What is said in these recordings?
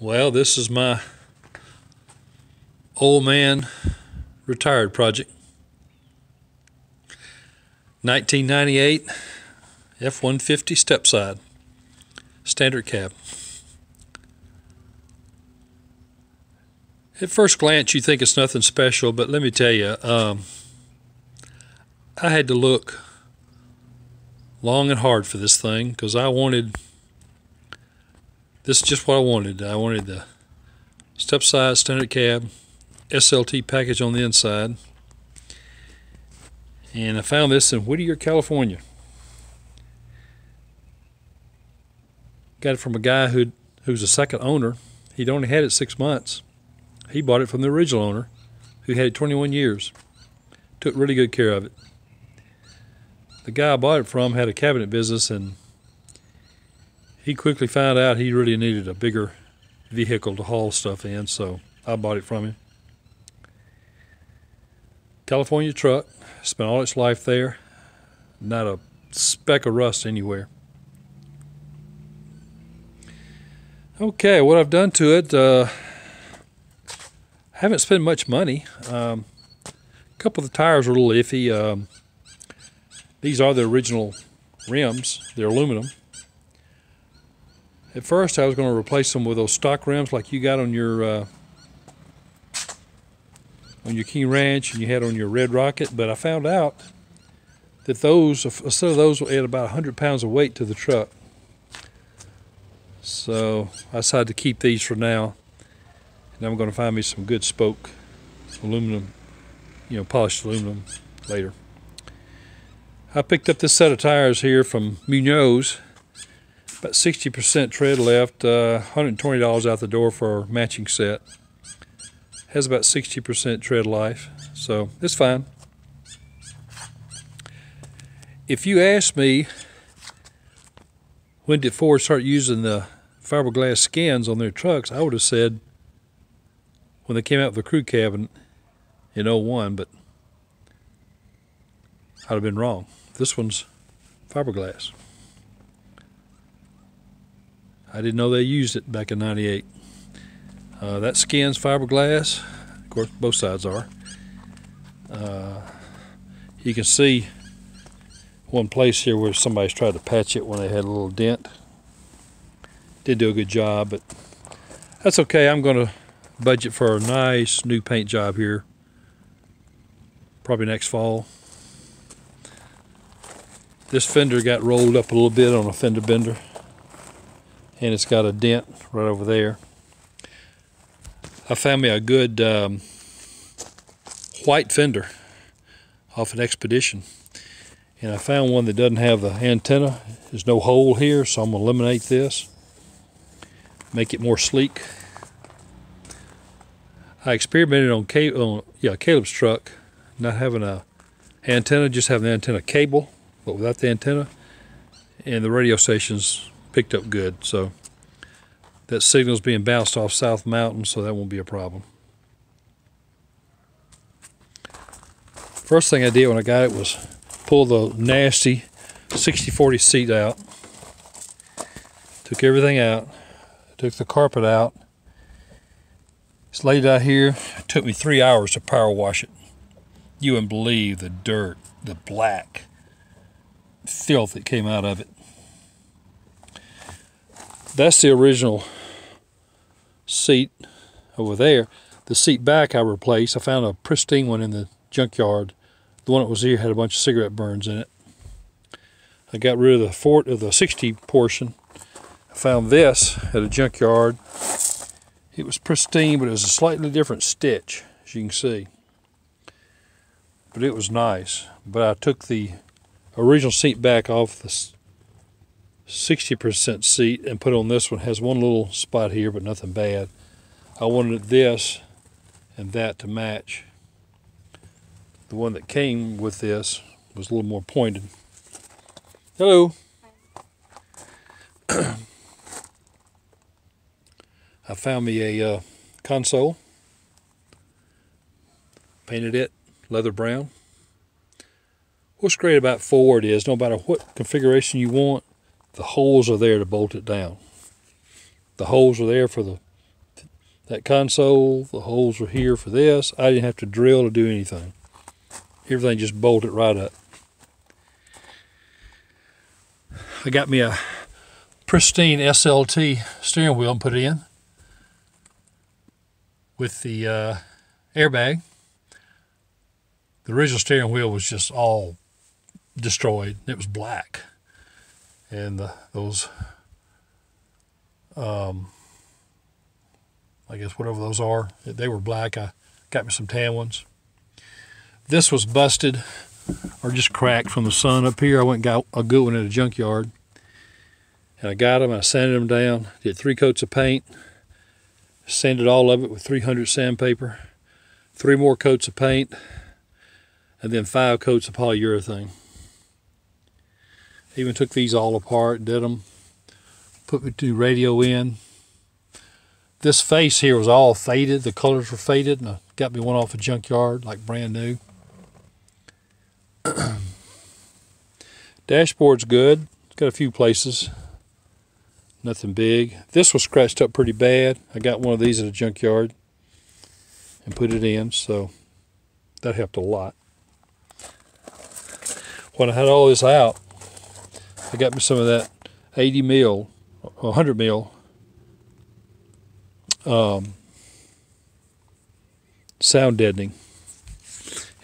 Well, this is my old man retired project. 1998 F-150 stepside standard cab. At first glance, you think it's nothing special, but let me tell you, um, I had to look long and hard for this thing because I wanted this is just what I wanted. I wanted the stepside standard cab, SLT package on the inside. And I found this in Whittier, California. Got it from a guy who who's a second owner. He'd only had it six months. He bought it from the original owner, who had it 21 years. Took really good care of it. The guy I bought it from had a cabinet business and he quickly found out he really needed a bigger vehicle to haul stuff in, so I bought it from him. California truck, spent all its life there, not a speck of rust anywhere. Okay, what I've done to it, uh, haven't spent much money. Um, a couple of the tires are a little iffy. Um, these are the original rims, they're aluminum. At first, I was going to replace them with those stock rims like you got on your uh, on your King Ranch and you had on your Red Rocket, but I found out that those, instead of those, will add about 100 pounds of weight to the truck. So I decided to keep these for now, and I'm going to find me some good spoke aluminum, you know, polished aluminum later. I picked up this set of tires here from Munoz about 60% tread left, uh, $120 out the door for a matching set. Has about 60% tread life, so it's fine. If you ask me, when did Ford start using the fiberglass skins on their trucks, I would have said when they came out with the crew cabin in 01, but I'd have been wrong. This one's fiberglass. I didn't know they used it back in 98. Uh, that skin's fiberglass. Of course, both sides are. Uh, you can see one place here where somebody's tried to patch it when they had a little dent. Did do a good job, but that's okay. I'm going to budget for a nice new paint job here. Probably next fall. This fender got rolled up a little bit on a fender bender and it's got a dent right over there. I found me a good um, white fender off an expedition and I found one that doesn't have the antenna. There's no hole here so I'm to eliminate this make it more sleek. I experimented on, on yeah, Caleb's truck not having a antenna just having the antenna cable but without the antenna and the radio stations picked up good. So that signal's being bounced off South Mountain, so that won't be a problem. First thing I did when I got it was pull the nasty 60-40 seat out. Took everything out. Took the carpet out. It's laid out here. It took me three hours to power wash it. You wouldn't believe the dirt, the black filth that came out of it. That's the original seat over there. The seat back I replaced. I found a pristine one in the junkyard. The one that was here had a bunch of cigarette burns in it. I got rid of the fort of the 60 portion. I found this at a junkyard. It was pristine, but it was a slightly different stitch, as you can see. But it was nice. But I took the original seat back off the 60% seat and put on this one. Has one little spot here, but nothing bad. I wanted this and that to match. The one that came with this was a little more pointed. Hello. I found me a uh, console. Painted it leather brown. What's great about Ford is no matter what configuration you want, the holes are there to bolt it down. The holes are there for the that console. The holes were here for this. I didn't have to drill to do anything. Everything just bolted right up. I got me a pristine SLT steering wheel and put it in with the uh, airbag. The original steering wheel was just all destroyed. It was black, and the, those, um, I guess whatever those are, they were black. I got me some tan ones. This was busted or just cracked from the sun up here. I went and got a good one at a junkyard. And I got them, I sanded them down, did three coats of paint, sanded all of it with 300 sandpaper, three more coats of paint, and then five coats of polyurethane. Even took these all apart, did them, put the new radio in. This face here was all faded, the colors were faded, and I got me one off a junkyard, like brand new. Dashboard's good. It's got a few places nothing big. This was scratched up pretty bad. I got one of these at a junkyard and put it in, so that helped a lot. When I had all this out, I got me some of that 80 mil, 100 mil um, sound deadening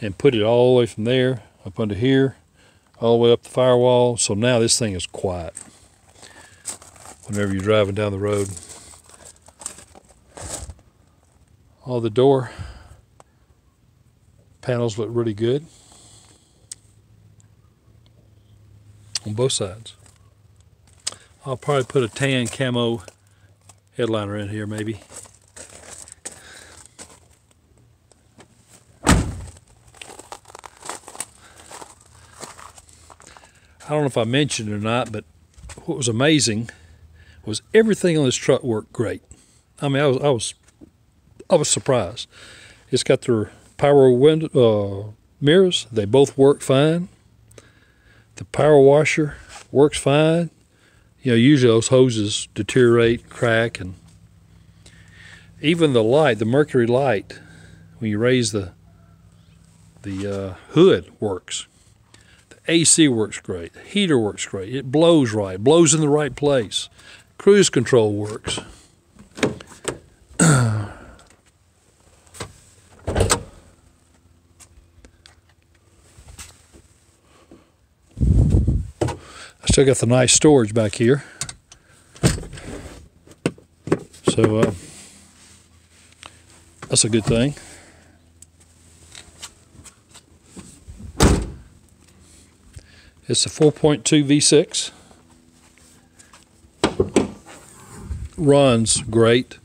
and put it all the way from there up under here, all the way up the firewall. So now this thing is quiet whenever you're driving down the road. All the door panels look really good both sides. I'll probably put a tan camo headliner in here maybe. I don't know if I mentioned it or not, but what was amazing was everything on this truck worked great. I mean, I was I was I was surprised. It's got their power window uh, mirrors; they both work fine. The power washer works fine. You know, usually those hoses deteriorate, crack, and even the light, the mercury light, when you raise the the uh, hood works. The AC works great. The heater works great. It blows right, blows in the right place cruise control works. Still got the nice storage back here. So uh, that's a good thing. It's a 4.2 V6. runs great.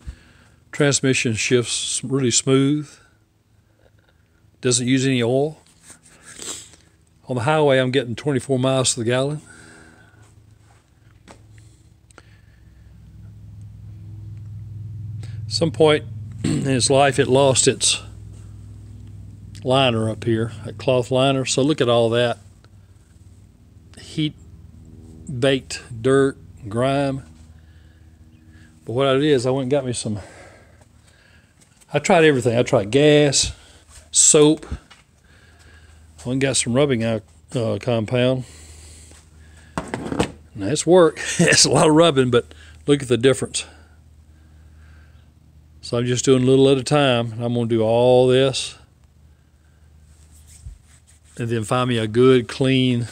Transmission shifts really smooth. Doesn't use any oil. On the highway, I'm getting 24 miles to the gallon. Some point in its life, it lost its liner up here, a cloth liner. So look at all that heat baked dirt, grime. But what I did is I went and got me some. I tried everything. I tried gas, soap. I went and got some rubbing out uh, compound. Nice work. it's a lot of rubbing, but look at the difference. So I'm just doing a little at a time. I'm going to do all this. And then find me a good, clean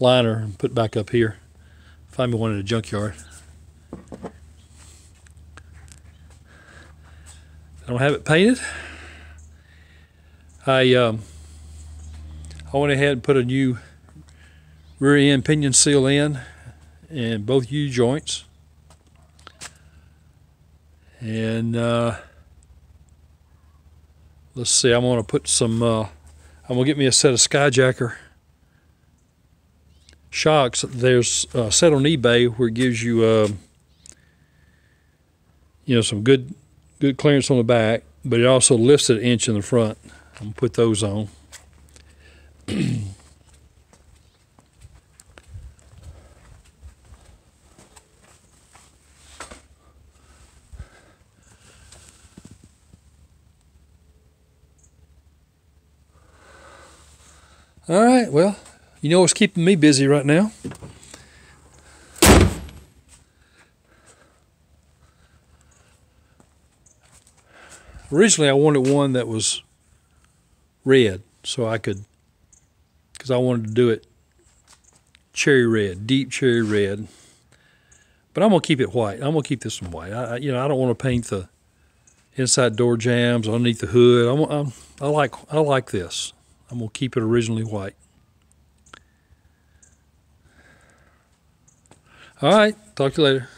liner and put back up here. Find me one in a junkyard. I don't have it painted. I um, I went ahead and put a new rear end pinion seal in and both U joints. And uh, let's see, I'm going to put some, uh, I'm going to get me a set of Skyjacker shocks. There's a set on eBay where it gives you, uh, you know, some good good clearance on the back, but it also lifts it an inch in the front. I'm gonna put those on. All right, well, you know what's keeping me busy right now? Originally, I wanted one that was red so I could, because I wanted to do it cherry red, deep cherry red. But I'm gonna keep it white. I'm gonna keep this one white. I, I- you know, I don't want to paint the inside door jambs underneath the hood. I'm, I'm, I like, I like this. I'm gonna keep it originally white. All right, talk to you later.